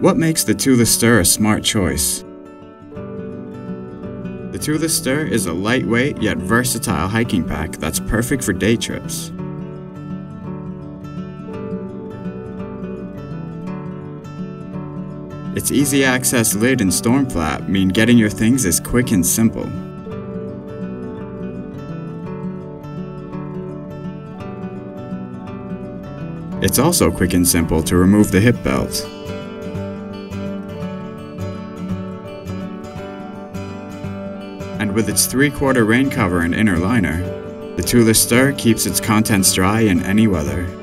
What makes the Thule Stir a smart choice? The Thule Stir is a lightweight yet versatile hiking pack that's perfect for day trips. Its easy access lid and storm flap mean getting your things is quick and simple. It's also quick and simple to remove the hip belt. And with its 3 quarter rain cover and inner liner, the Thule Stir keeps its contents dry in any weather.